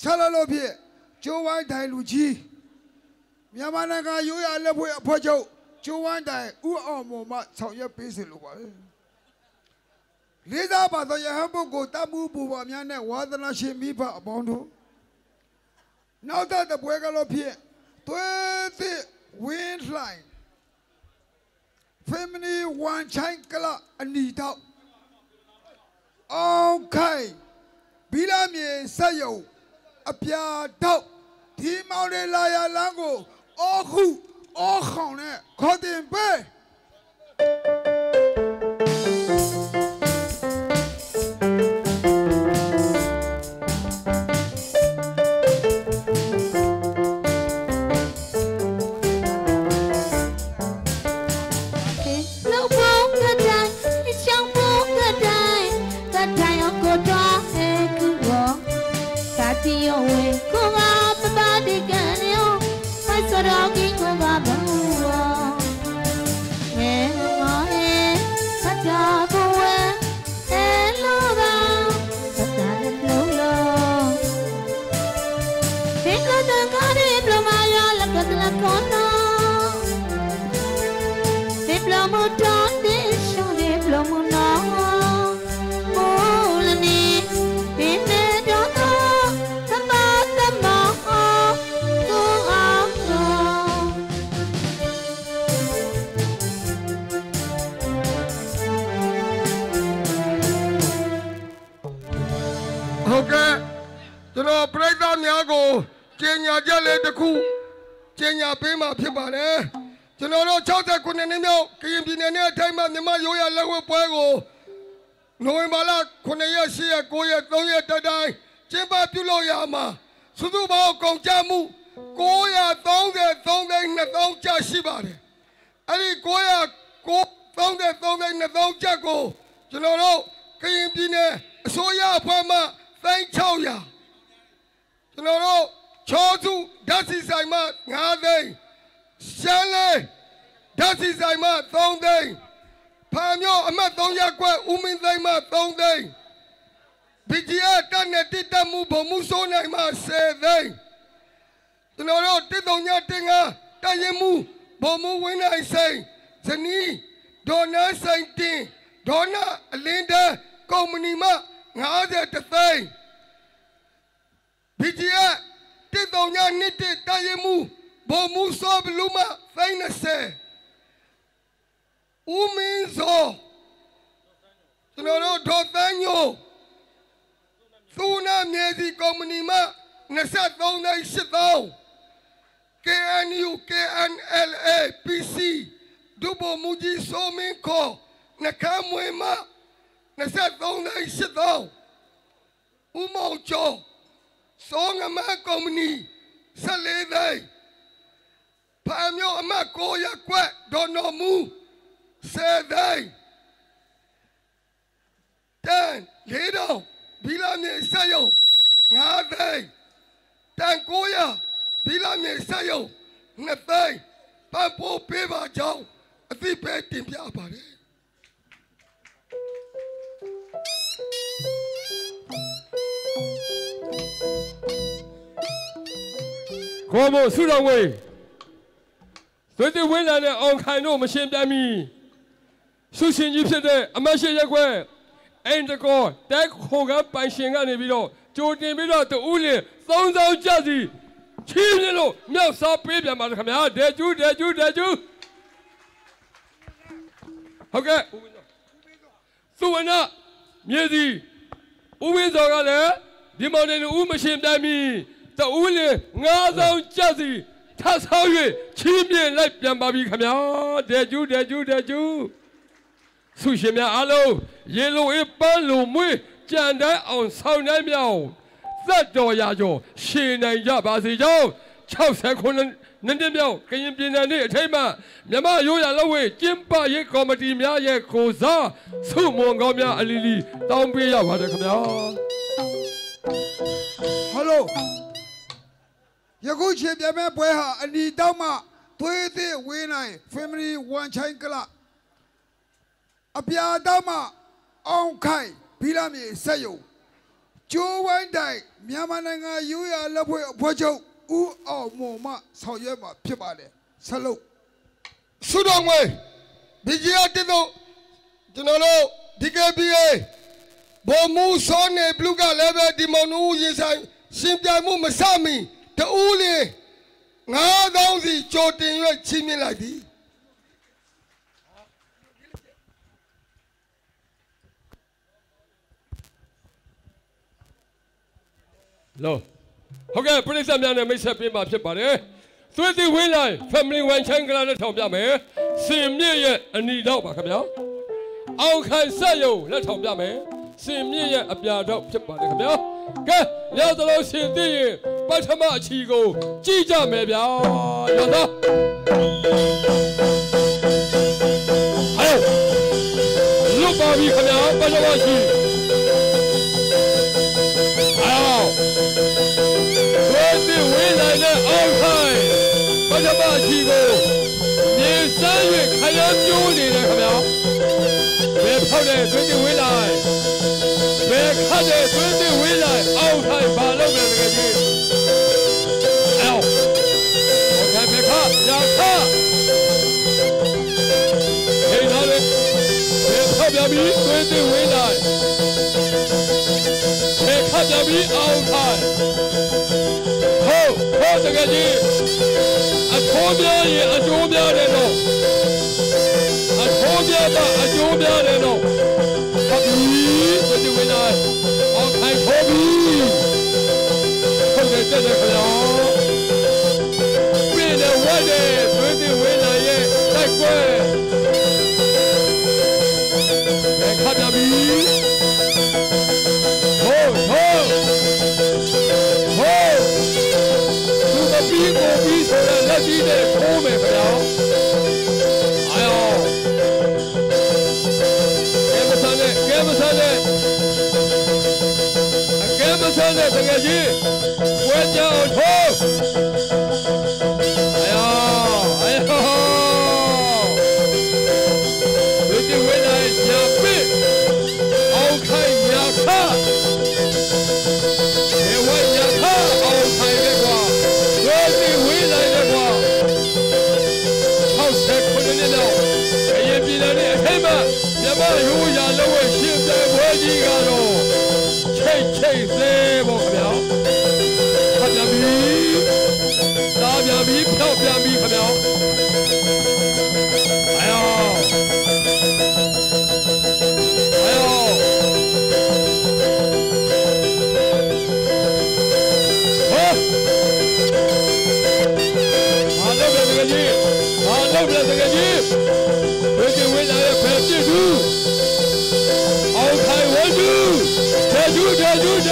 ဆက်လက်လို့ဖြင့်ကျိုးဝိုင်းတိုင်လူကြီးမြန်မာနိုင်ငံရိုးရာလက်ဖွဲ့အဖွဲ့ချုပ်ကျိုးဝိုင်းတိုင်ဥအောင်မော်မှဆောင်ရွက်ပေးစီလိုပါတယ်လေးစားပါသောယဟန်ပုဂ္ဂိုလ်တမှုပူပါများနဲ့ဝါသနာရှင်မိဘအပေါင်းတို့နောက်သက်တပွဲကလို့ဖြင့်သွေးသစ်ဝင်းလှိုင် family one child ကလအနီတော့အောင်ခိုင်ဘီလာမြေဆက်ယုံ အပြာတော့ဒီမောင်လေးလာရလမ်းကိုအောခုအောခေါင်နဲ့ခေါ်တင်ပေး ရက်10ရက်9ရက်3ရက်တိုင်တိုင်ကျင်းပပြုလုပ်ရမှာစုစုပေါင်းကုန်ကြမှု933သိန်း2000ကျပ်ရှိပါတယ်အဲ့ဒီ900 33သိန်း2000ကျပ်ကိုကျွန်တော်တို့ကရင်ပြည်နယ်အစိုးရအဖွဲ့မှသိန်း600ကျွန်တော်တို့ချောစုဓာတ်စီဆိုင်မှ9သိန်းရှမ်းလေးဓာတ်စီဆိုင်မှ3သိန်းဖာမျိုးအမတ်3ရက်ကွက်ဦးမင်းသိန်းမှ3သိန်း BGA တက်နဲ့တိတက်မှုဘုံမှုစိုးနိုင်မှ10သိန်းကျွန်တော်တို့တစ်တုံညတင်ငါတရင်မှုဘုံမှုဝင်းနိုင်ဆိုင်ဇနီးဒေါ်နာဆိုင်တင်ဒေါ်နာအလင်းတန်းကုမ္ပဏီမှ50သိန်း BGA တစ်တုံညနှစ်တစ်တရင်မှုဘုံမှုစောဘလူးမှသိန်း20ဦးမင်းစောကျွန်တော်တို့ဒေါ်သန်းညို tuna miezi komunima nasat vauna ishivao KNU KNLA PC dubo muji sominko na kamwema nasat vauna ishivao umaucho songa ma komuni saledai pamyo ama koya kwa donomu sedai ten little ကျော်စောငမကုမ္ပဏီ14သိန်းဖာမျိုးအမတ်9ရက်ကွက်ဒေါ်တော်မူ10သိန်းတန်လေးတော့ဘီလာမြေဆက်ယုံငါးသိန်းတန်900ဘီလာမြေဆက်ယုံနှစ်သိန်းပတ်ဖို့ပေးပါကြောင်းအသိပေးတင်ပြပါတယ်ခေါ်ဖို့ဆုတော်ဝေးသွေးသွေးဝင်းလာတဲ့အောင်ခိုင်တို့မရှင်းပြမီဆုရှင်ကြီးဖြစ်တဲ့အမတ်ရှိရက်ခွဲ အင်တကောတက်ခိုကပိုင်ရှင်ကနေပြီးတော့ကြိုတင်ပြီးတော့တူးလင်သုံးဆောင်ကြစီချီးမြှင့်လို့မြောက်စားပေးပြန်ပါခင်ဗျာဒေကျူးဒေကျူးဒေကျူးဟုတ်ကဲ့သုဝနမြေစီဦးဝင်းစောကလည်းဒီမောင်နေဦးမရှင်ပြမီတူးလင်ငါးဆောင်ကြစီထပ်ဆောက်၍ချီးမြှင့်လိုက်ပြန်ပါပြီခင်ဗျာဒေကျူးဒေကျူးဒေကျူး ဆုရှင်များအားလုံးရေလိုအေးပန်းလိုမွေးကြံတိုင်းအောင်ဆောင်းတိုင်းမြောင်သက်တော်ရာကျော်ရှည်နိုင်ကြပါစေကြောင်း69နှစ်နှစ်မြောက်ကရင်ပြည်နယ်နေ့အထိမ်းမှမြမရိုးရာလက်ဝဲကျင်းပရေးကော်မတီများရဲ့ကိုစားဆုမွန်ကောင်းများအလီလီတောင်းပေးရပါတယ်ခင်ဗျာဟယ်လိုယခုချိန်ပြမဲ့ပွဲဟာအနီတောက်မှသွေးသစ်ဝင်းနိုင် family one child ကလ အပြာတောက်မှအောင်ခိုင်ဘီလာမြေဆက်ယုံကျိုးဝိုင်းတိုင်မြန်မာနိုင်ငံရိုးရာလက်ဖွဲ့အဖွဲ့ချုပ်ဦးအောင်မော်မှဆောင်ရွက်မှာဖြစ်ပါတယ်ဆက်လို့ဆုတော်ငွေဒီကြီးအတစ်တော့ကျွန်တော်တို့ DKBA ဘော်မူစောနေဘလူးကလည်းပဲဒီမောင်နှူရင်ဆိုင်ရှင်ပြိုင်မှုမစမီတူးလေး9000စီကြိုတင်ရွက်ချင်းမြင့်လိုက်သည် လောဟုတ်ကဲ့ပြိဿများနဲ့မိတ်ဆက်ပေးမှာဖြစ်ပါတယ်သွေးသီးဝင်းလိုက် family one chain ကလာနဲ့ထောင်ပြမယ်စင်မြင့်ရဲ့အနီတော့ပါခင်ဗျာအောင်ခိုင်ဆက်ယုံလက်ထောင်ပြမယ်စင်မြင့်ရဲ့အပြာတော့ဖြစ်ပါတယ်ခင်ဗျာကဲညသလုံးရှင်သိရင်ပထမအချီကို ကြည့်ကြမယ်ဗျာရသောဟဲ့လွတ်ပါပြီခင်ဗျာပထမရှိအောင် 的安排，把把气够。三月开两酒的了，看没有？别跑的，准备回来。别看的，准备回来。安排把那边那个去。哎呦，我看别看，要看。谁拿的？别跑表皮，回来。别看表皮，安。 ဟေးနားလေဘယ်ဖောက်ပြန်ပြီသွေးတိဝဲလိုက်ဘယ်ခတ်ပြန်ပြီအောင်ခိုင်ဟုတ်ဟုတ်တကယ်ကြီးအထိုးများရင်အကျိုးများတယ်တော့အထိုးများတာအကျိုးများတယ်တော့ဟုတ်ပြီဘယ်ဒီဝင်လာအောင်ခိုင်ထိုးပြီဟုတ်တယ်တက်တယ်ခရောပြည့်တယ်ဝတ်တယ်ဘယ်ဒီဝင်လာရဲ့တိုက်ကွယ်ဘယ်ခါကြပြီဟု ကိုပြီးဆိုတဲ့လက်ကြီးနဲ့ထိုးမယ်ခင်ဗျာအာယောကဲမဆန်နဲ့ကဲမဆန်နဲ့အကဲ နယ်နဲ့အထိတ်မှမြမရိုးရာလုံးဝရှင်တဲ့ဘွဲကြီးကတော့ချိတ်ချိတ်သေးပေါ့ခင်ဗျာဖတ်ပြန်ပြီသားပြန်ပြီဖြောက်ပြန်ပြီခင်ဗျာ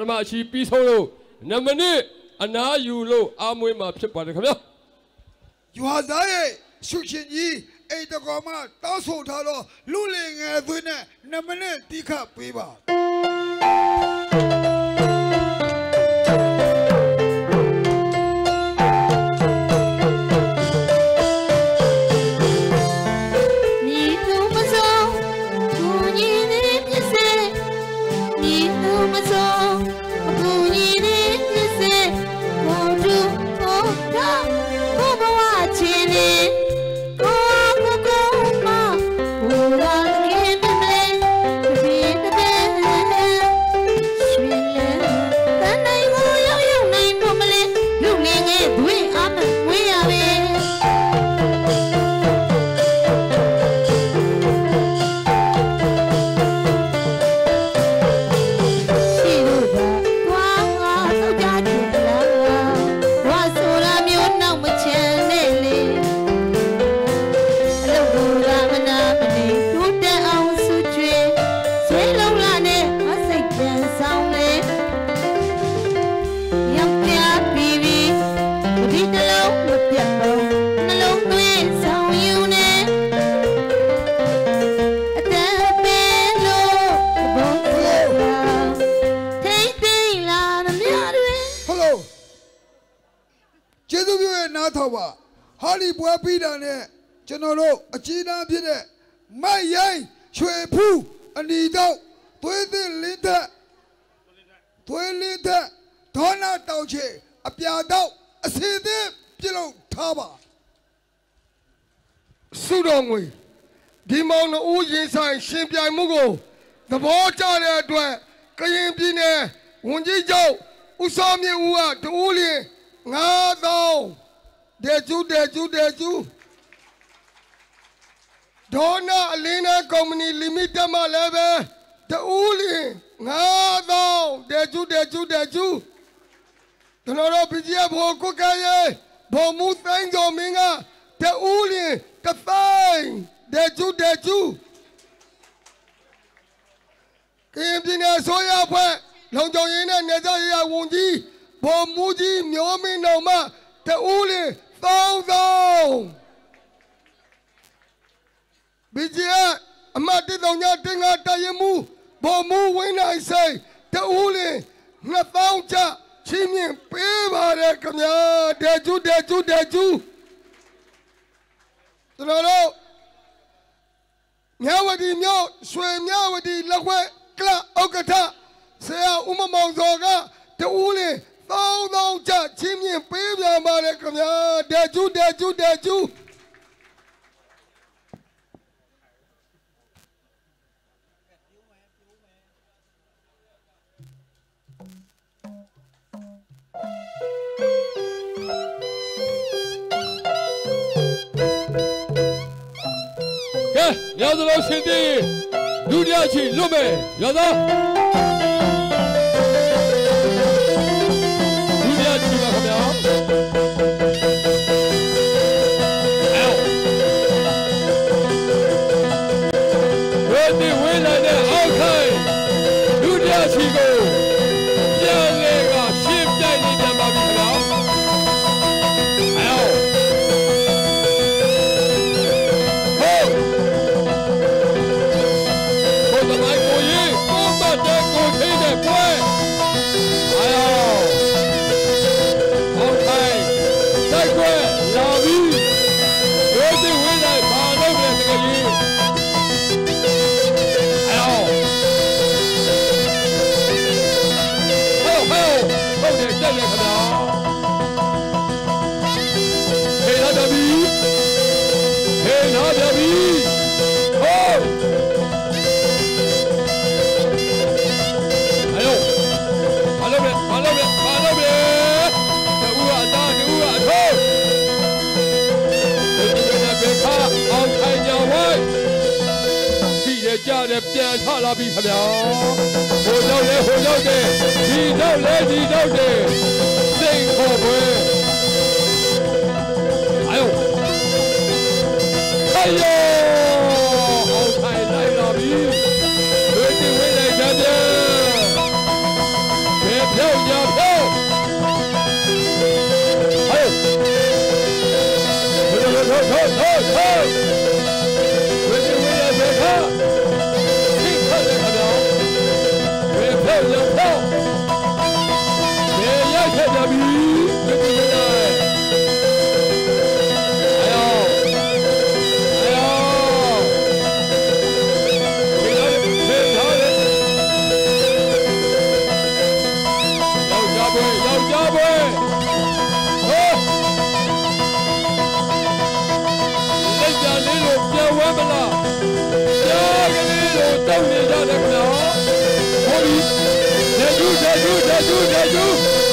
ထမအချီပြီးဆုံးလို့နမနစ်အနာယူလို့အာမွေးမှာဖြစ်ပါတယ်ခင်ဗျာယူဟာသားရဲ့ရှုရှင်ကြီးအိတ်တကောမတောက်ဆိုထားတော့လူလင်ငယ်သွင်းနဲ့နမနဲ့တိခတ်ပေးပါ ရိုင်းရွှေဖူးအနီတော့သွေးသစ်လင်းသက်သွေးလင်းသက်ဒေါနာတောက်ချေအပြာတော့အစီအသင်းပြုလုပ်ထားပါစုတော်ငွေဒီမောင်နှဦးရင်ဆိုင်ရှင်ပြိုင်မှုကိုသဘောကျတဲ့အတွက်ကရင်ပြည်နယ်ဝန်ကြီးချုပ်ဦးစောမြင့်ဦးကတူဦးလင်း9000ဒေကျူဒေကျူဒေကျူ ဒေါနာအလင်းနဲ့ကုမ္ပဏီလီမိတက်မှလည်းပဲတူးလင်9000တဲကျူတဲကျူတဲကျူကျွန်တော်တို့ပြည်ကြီးဘောကုကရဲ့ဘုံမှုတိုင်းကြောင့်မင်းကတူးလင်တတိုင်းတဲကျူတဲကျူကရင်ပြည်နယ်ဆိုရဖွဲ့လုံခြုံရေးနဲ့နေကြရဝန်ကြီးဘုံမှုကြီးမျိုးမင်းတော်မှတူးလင်3000 BGA အမတ်တစ်ဆောင်ညာတင်္ဂါတရမူဗိုလ်မူဝင်းနိုင်ဆိုင်တဦးလင်2000ကျချင်းမြင့်ပေးပါရခင်ဗျာတဲကျူးတဲကျူးတဲကျူးကျွန်တော်တို့မြဝတီမြို့ရွှေမြဝတီလက်ခွဲကလဥက္ကဋ္ဌဆရာဦးမမောင်စောကတူးလေးတောင်းတောင်းချချင်းမြင့်ပေးပြန်ပါလေခင်ဗျာတဲကျူးတဲကျူးတဲကျူး ကဲရောသလိုရှင်သေးဒုတိယချီလွတ်မယ်ရောသားဒု ပြန်ထလာပြီခဗျာဟိုရောက်ရဲ့ဟိုရောက်တဲ့ဒီတော့လေဒီတော့တဲ့စိတ်ခေါ်ပွဲ ဒေကျူဒေကျူဒေကျူ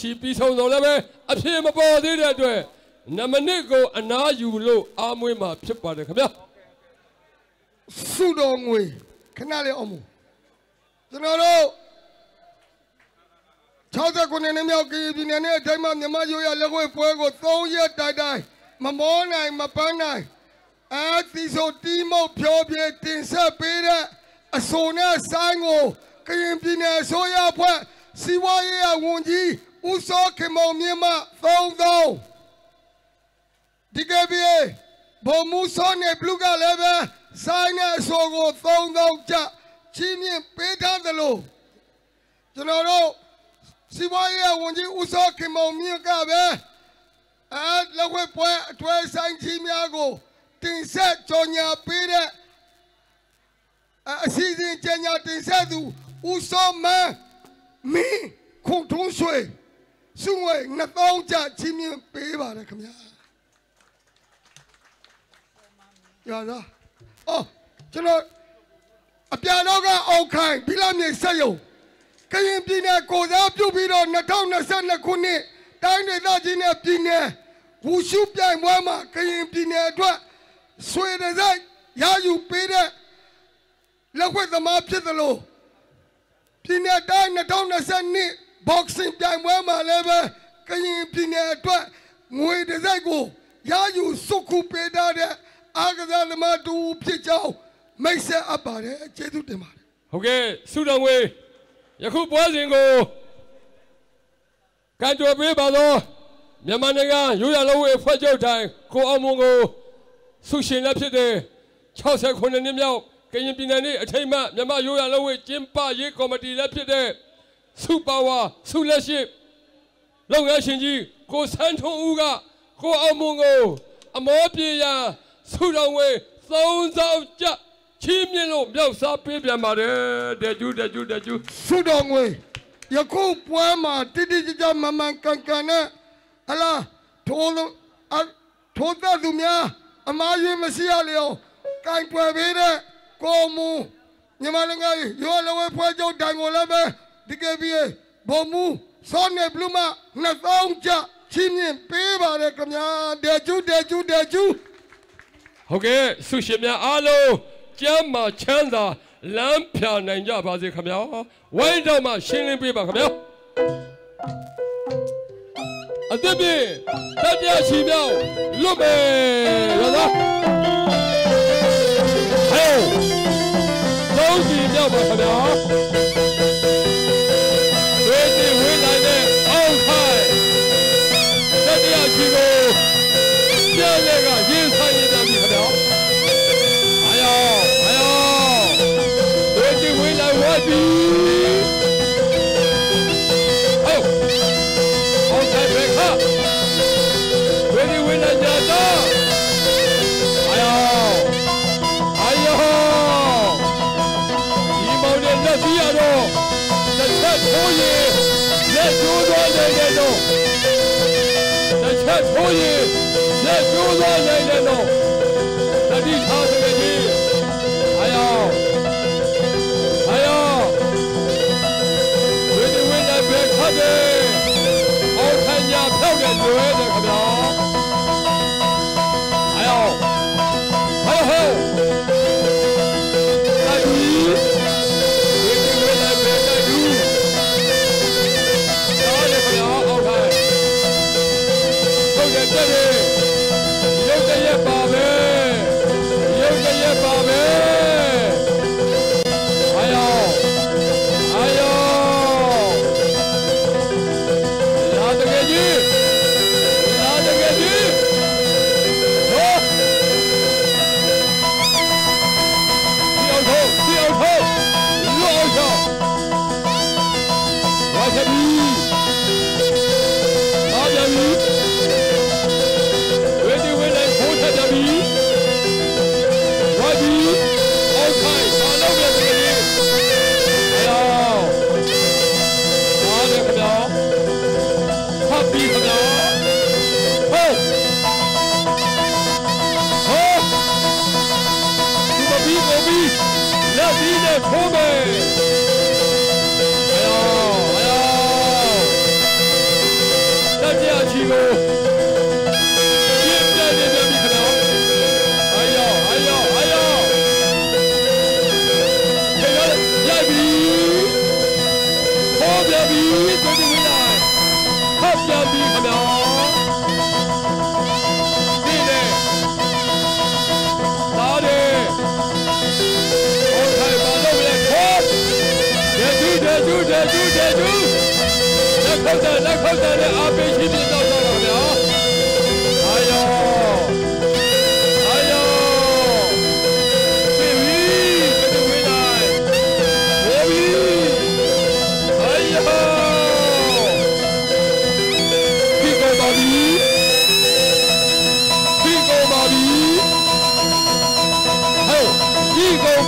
ချီပြီးဆုံးတော့လည်းပဲအဖြစ်မပေါ်သေးတဲ့အတွက်နမနစ်ကိုအနာယူလို့အားမွေးမှာဖြစ်ပါတယ်ခင်ဗျာစုတော်ငွေခဏလေးအောင်မို့ကျွန်တော်တို့69နှစ်မြောက်ကရင်ပြည်နယ်နဲ့အတိုင်းမှာမြန်မာရိုးရလက်ဝဲပွဲကို3ရက်တိုင်တိုင်မမောနိုင်မပန်းနိုင်အာသီဆိုတီးမုတ်ဖြောပြေတင်ဆက်ပေးတဲ့အစိုးနဲ့ဆိုင်ကိုကရင်ပြည်နယ်အစိုးရဖွဲ့စီဝါရေးရဝန်ကြီး ဦးစောခင်မောင်မြင့်မ33ဒီကပြေဘုံမူစောနဲ့ဘလူးကလည်းပဲဆိုင်နဲ့အစောကို3000ကျချီးမြှင့်ပေးထားသလိုကျွန်တော်တို့စီပွားရေးဝန်ကြီးဦးစောခင်မောင်မြင့်ကပဲအဲလက်ဝဲပွဲအတွဲဆိုင်ကြီးများကိုတင်ဆက်ကြော်ညာပေးတဲ့အစီအစဉ်ကြော်ညာတင်ဆက်သူဦးစောမန်းမင်းခုံထုံးဆွေ စုငွေ2000ကျချီးမြှင့်ပေးပါတယ်ခင်ဗျာရလားအော်ကျွန်တော်အပြန်တော့ကအောင်ခိုင်ဘီလာမြေဆက်ယုံကရင်ပြည်နယ်ကိုစားပြုတ်ပြီးတော့2022ခုနှစ်တိုင်းဒေသကြီးနဲ့ပြည်နယ်ဝူရှုပြိုင်ပွဲမှာကရင်ပြည်နယ်အတွက်ဆွေတဲ့ဆိုင်ရယူပေးတဲ့လက်ခွတ်သမားဖြစ်သလိုပြည်နယ်တိုင်း2022 boxing ပြိုင်ပွဲမှာလည်းပဲကရင်ပြည်နယ်အတွက်ငွေတစ်စိုက်ကိုရယူစုခုပေးထားတဲ့အာကစားသမားတူဖြစ်ကြောင်းမိတ်ဆက်အပ်ပါတယ်ကျေးဇူးတင်ပါတယ်ဟုတ်ကဲ့ဆုတော်ငွေယခုပွဲစဉ်ကိုကန်တော်ပေးပါသောမြန်မာနိုင်ငံရိုးရာလုံးဝဖွဲ့ချုပ်တိုင်းကိုအောင်မွန်ကိုဆုရှင်လက်ဖြစ်တဲ့69နှစ်မြောက်ကရင်ပြည်နယ်နေ့အထိမ်းအမှတ်မြန်မာရိုးရာလုံးဝကျင်းပရေးကော်မတီလက်ဖြစ်တဲ့ စုပါဝါဆုလက်ရှိလုပ်ငန်းရှင်ကြီးကိုစန်းထွန်းဦးကကိုအောင်မွန်ကိုအမောပြေရာဆုတော်ငွေ3000ကျပ်ချီးမြှင့်လို့မြောက်စားပေးပြန်ပါတယ်တဲ့ကျူးတဲ့ကျူးတဲ့ကျူးဆုတော်ငွေယခုပွဲမှာတိတိကျကျမမှန်ကန်ကန်နဲ့ဟလာထိုးလို့အထိုးတဲ့သူများအမားရွေးမရှိရလျောကင်ပွဲပေးတဲ့ကိုမူမြန်မာနိုင်ငံရောလဝဲဖွဲ့ချုပ်တိုင်ကိုလည်းပဲ ဒီကပြေဘုံမူစောနေဘလူးမ2000ကျချင်းမြင့်ပေးပါတယ်ခင်ဗျာတဲ့ကျူးတဲ့ကျူးတဲ့ကျူးဟုတ်ကဲ့ဆုရှင်များအားလုံးကျမ်းမာချမ်းသာလမ်းဖြာနိုင်ကြပါစေခင်ဗျာဝိုင်းတော့မှရှင်းလင်းပေးပါခင်ဗျာအသက်ပြေတတိယချီမြောက်လွတ်မယ်ရလားဟဲ့သုံးချီမြောက်ပါခင်ဗျာ တတိယ こういうね。教材内。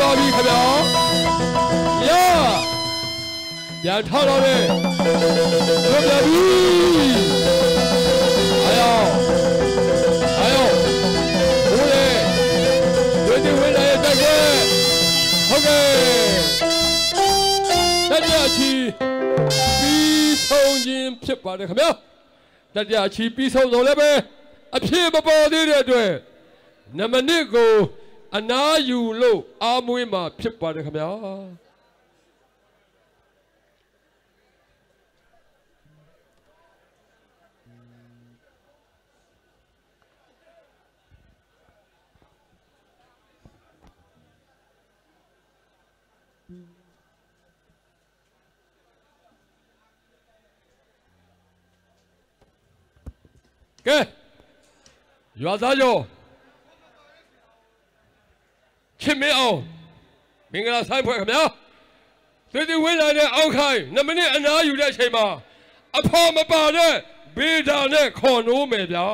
ပြီကောပါပြီခင်ဗျာယာပြန်ထောက်တော့တယ်တို့ပြန်ပြီအာယောအာယောဟိုလေဝေဒီဝေလာရဲ့တက်ခဲ့ဟုတ်ကဲ့တတိယချီပြီးဆုံးခြင်းဖြစ်ပါတယ်ခင်ဗျာတတိယချီပြီးဆုံးတော့လည်းပဲအဖြစ်မပေါ်သေးတဲ့အတွက်နမနစ်ကို အနာယူလို့အာမွေးမှာဖြစ်ပါတယ်ခင်ဗျာကဲရွာသားရော ခင်မင်းအောင်မင်္ဂလာဆိုင်ဖွဲ့ခင်ဗျာသေတီဝင်းလာတဲ့အောက်ခိုင်2မိနစ်အနားယူတဲ့အချိန်မှာအဖော်မပါတဲ့ဘေးဒါနဲ့ခေါ်နိုးမယ်ဗျာ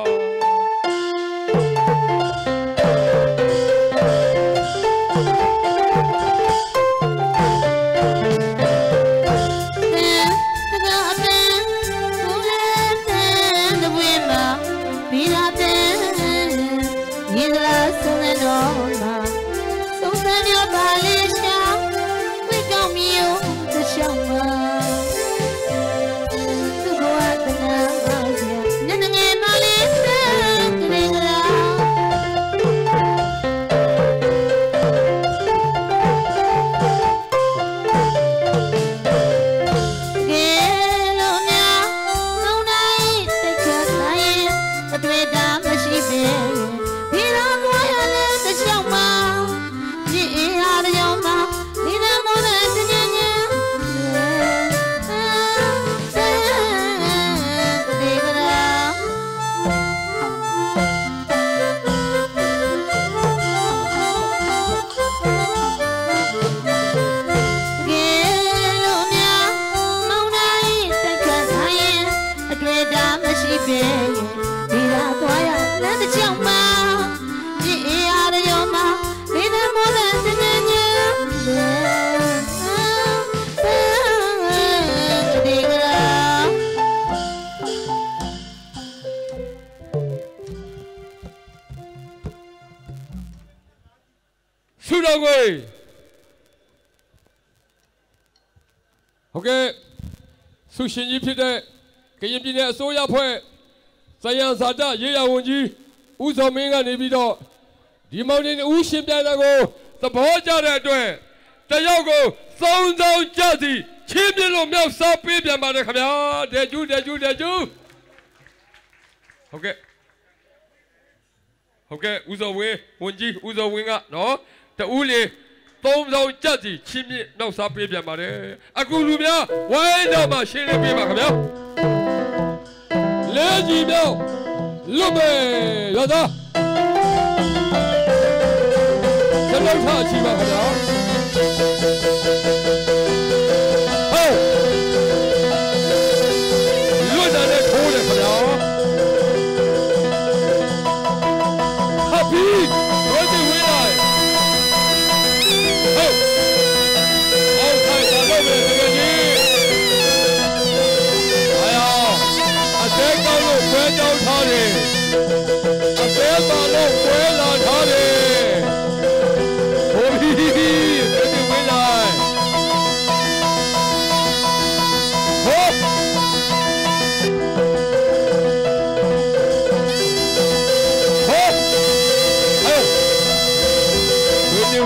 ဆုရှင်ကြီးဖြစ်တဲ့ကရင်ပြည်နယ်အစိုးရဖွဲ့ဇယံဇာတရေရဝန်ကြီးဦးစောမင်းကနေပြီးတော့ဒီမောင်တင်ဦးရှင်ပြိုင်တာကိုသဘောကျတဲ့အတွက်တယောက်ကိုစုံစုံကြစီချင်းပြလို့မြောက်စားပေးပြန်ပါတယ်ခင်ဗျာတဲ့ကျူးတဲ့ကျူးတဲ့ကျူးဟုတ်ကဲ့ဟုတ်ကဲ့ဦးစောဝင်းဝန်ကြီးဦးစောဝင်းကနော်တူးလေ သုံးဆောင်ကြက်စီချင်းမြင့်နောက်စားပေးပြန်ပါတယ်အခုလူများဝိုင်းတော့မှရှင်းလင်းပေးပါခင်ဗျာလဲကြီးမြောက်လွတ်မယ်ရသားကျွန်တော်ထားချီပါခင်ဗျာ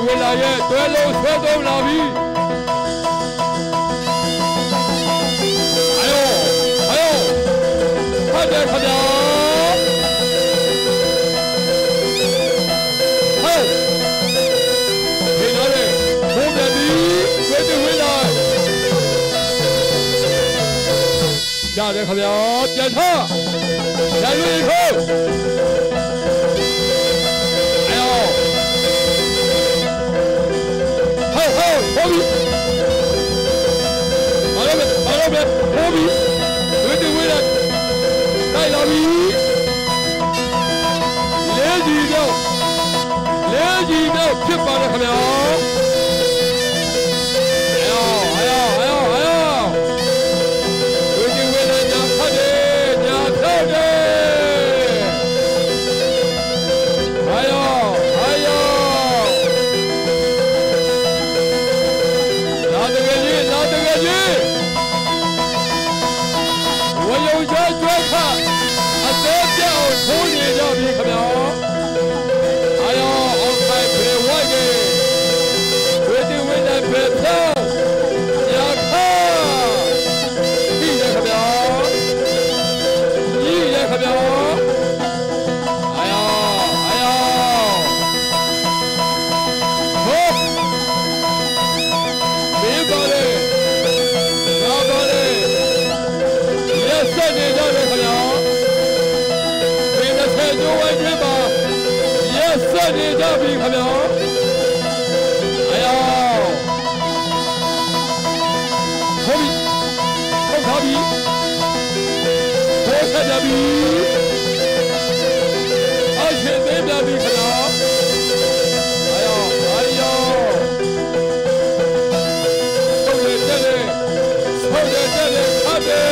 ဝင်လာရဲ့တွဲလုံးဆွဲသုံးလာပြီအယောအယောဟုတ်တယ်ခင်ဗျာဟုတ်ဒီတော့လေဘုံပြန်ပြီဝေးတယ်ဝင်လာဒါပါတယ်ခင်ဗျာပြန်ထရန်လို့ခု ဟေးဟောပြီဘာလို့ဘာလို့ပဲဟော ယ်ဆက်ကြပြီအရှင်သေးကြပြီခင်ဗျာအယောအယောဟုတ်တယ်တဲ့ဟုတ်တယ်တဲ့ဟုတ်တယ်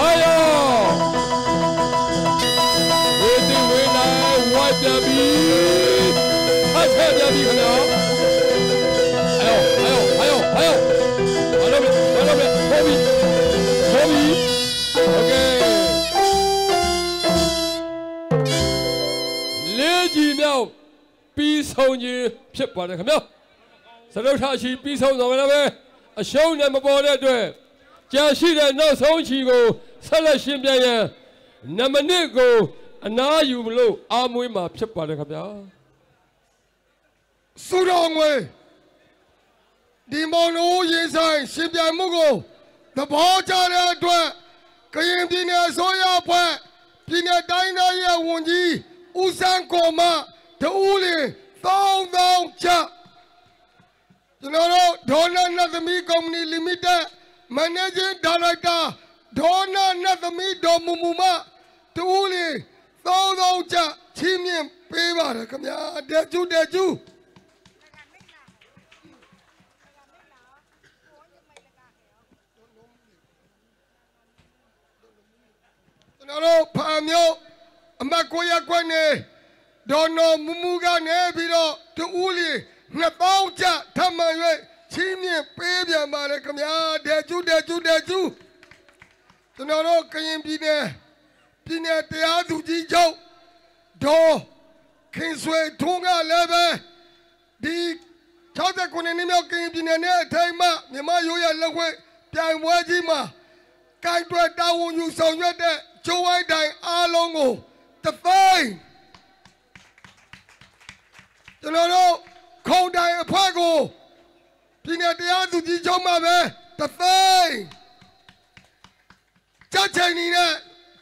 အယောဝေဒီဝေနိုင်ဝတ်ကြပြီဖတ်ခဲ့ကြပြီခင်ဗျာအ Okay လေးကြီးမြောက်ပြီးဆုံးခြင်းဖြစ်ပါတယ်ခင်ဗျာစရုပ်ထချီပြီးဆုံးတော်လည်းပဲအရှုံးနဲ့မပေါ်တဲ့အတွက်ကြာရှိတဲ့နောက်ဆုံးချီကိုဆက်လက်ရှင်းပြရန်နမနစ်ကိုအနာယူမလို့အာမွေးမှာဖြစ်ပါတယ်ခင်ဗျာစူတော်ငွေဒီမောင်တို့ရင်ဆိုင်ရှင်ပြိုင်မှုကို သဘောကျတဲ့အတွက်ကရင်ပြည်နယ်အစိုးရအဖွဲ့ပြည်နယ်တိုင်းသားရဲ့ဝန်ကြီးဦးစန်းကောမတူဦးလင်တောင်းတောင်းချက်ကျွန်တော်တို့ဒေါ်နာနတ်သမီးကုမ္ပဏီလီမိတက်မန်နေဂျင်းဒါရိုက်တာဒေါ်နာနတ်သမီးဒေါ်မူမူမတူဦးလင်တောင်းတောင်းချက်ချီးမြှင့်ပေးပါတယ်ခင်ဗျာတဲ့ကျူတဲ့ကျူကျွ န်တော်တို့ဖာမျိုးအမတ်ကိုရက်ကွက်နေဒေါ်နော်မူမူကနေပြီးတော့တူဦးလီနှစ်ပေါင်းချထပ်မှန်၍ချီးမြှင့်ပေးပြန်ပါလေခင်ဗျာတဲ့ကျူတဲ့ကျူတဲ့ကျူကျွန်တော်တို့ကရင်ပြည်နယ်ပြည်နယ်တရားသူကြီးချုပ်ဒေါ်ခင်ဆွေထုံးကလည်းပဲဒီ69နှစ်မြောက်ကရင်ပြည်နယ်နဲ့အထိုင်မှမြန်မာရိုးရလက်ဝဲပြိုင်ပွဲကြီးမှာကိုင်တွယ်တာဝန်ယူဆောင်ရွက်တဲ့ ကျိုးဝိုင်းတိုင်းအားလုံးကိုတသိန်းကျွန်တော်တို့ခုံတိုင်အဖွဲ့ကိုပြည်နယ်တရားသူကြီးချုပ်မှာပဲတသိန်းကြက်ချိန်နေနဲ့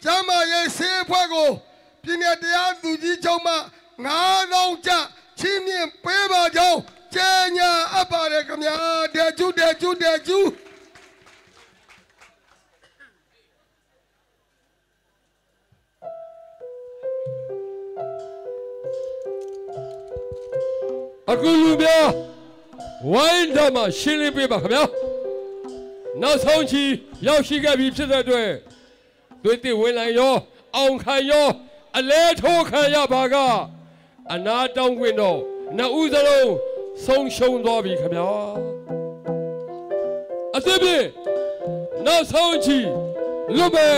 ကျမ်းမာရေးဆေးအဖွဲ့ကိုပြည်နယ်တရားသူကြီးချုပ်မှာ9000ကျပ်ချီးမြှင့်ပေးပါကြောင်းကျေညာအပ်ပါတယ်ခင်ဗျာတဲ့ကျူတဲ့ကျူတဲ့ကျူ အခုလူများဝိုင်းတော့မှရှင်းလင်းပေးပါခင်ဗျာနောက်ဆုံးချီရောက်ရှိခဲ့ပြီဖြစ်တဲ့အတွက်တွေ့တဲ့ဝင်လာရော အောင်ခံရောအလဲထိုးခံရပါကအနာတောင်းခွင့်တော့နှစ်ဦးစလုံးဆုံးရှုံးသွားပြီခင်ဗျာအသစ်ပြည့်နောက်ဆုံးချီလွတ်ပဲ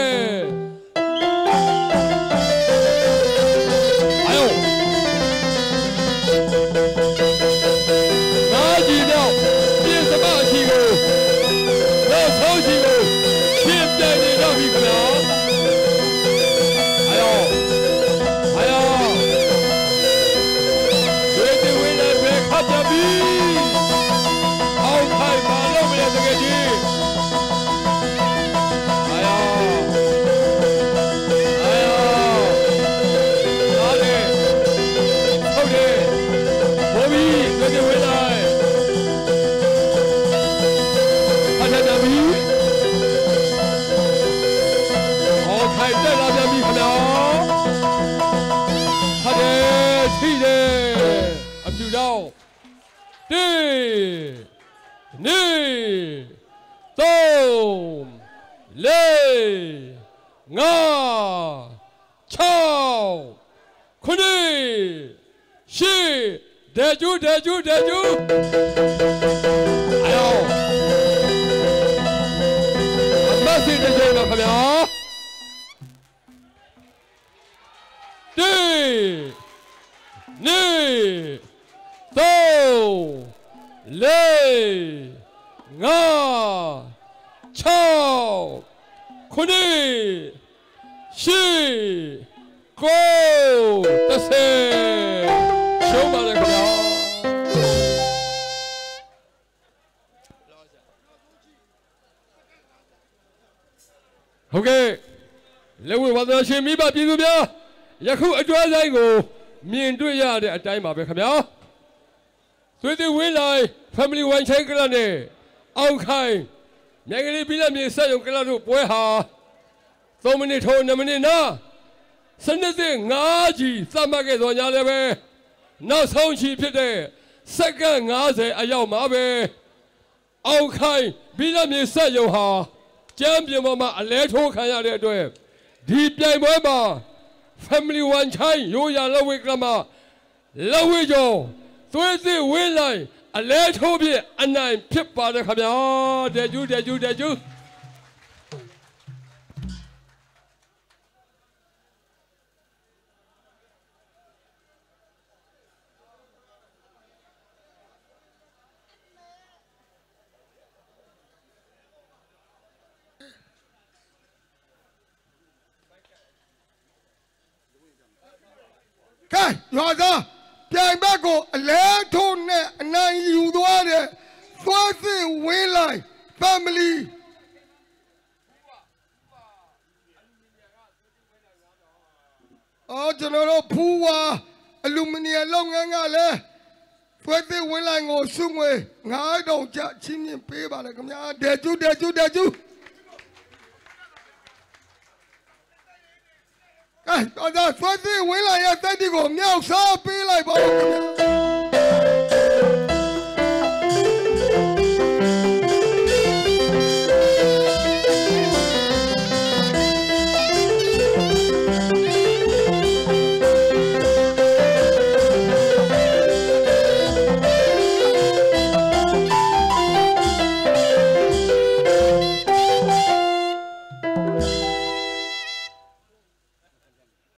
ဒေကျူးဒေကျူးဒေကျူးအယောအမတ်စီဒေကျူးပါခင်ဗျာတေနေသုံးလေးငါ6ခုနှစ် ဟုတ်ကဲ့လက်ဝဲဝါသနာရှင်မိဘပြည်သူများယခုအကျွမ်းဆိုင်ကို မြင်တွေ့ရတဲ့အတိုင်းပါပဲခင်ဗျာသွေးသွေးဝင်းလိုက် family one chain ကလနဲ့အောင်ခိုင်မြိုင်ကလေးပြည်လက်မြေဆက်ရုံကလတို့ပွဲဟာ3မိနစ်ထိုး2မိနစ်နာစနစ်စစ်5ကြီးသတ်မှတ်ခဲ့သောညာလည်းပဲနောက်ဆုံးချီဖြစ်တဲ့စက္ကန့်90အရောက်မှာပဲအောင်ခိုင်ပြည်လက်မြေဆက်ရုံဟာ ကျမ်းပြင်ပေါ်မှာအလဲထိုးခံရတဲ့အတွက်ဒီပြိုင်ပွဲမှာ family one chain ရိုးရာလက်ဝဲကလမလက်ဝဲကျော်သွေးစစ်ဝင်းလိုက်အလဲထိုးပြအနိုင်ဖြစ်ပါတယ်ခင်ဗျာတဲ့ကျူးတဲ့ကျူးတဲ့ကျူး ကဲရွာသားပြိုင်ဘက်ကိုအလဲထိုးနဲ့အနိုင်ယူသွားတဲ့သွားစစ်ဝင်းလိုက် family အော်ကျွန်တော်တို့ဖူးဝါအလူမီနီယံလုပ်ငန်းကလည်းဖွဲ့သိဝင်းလိုက်ကိုစုငွေ9000ကျချင်းမြင့်ပေးပါလေခင်ဗျာဒေကျူဒေကျူဒေကျူ အဲတော့ဒါဖွဲ့သိဝင်းလိုက်ရဲ့တက်တီကိုမြော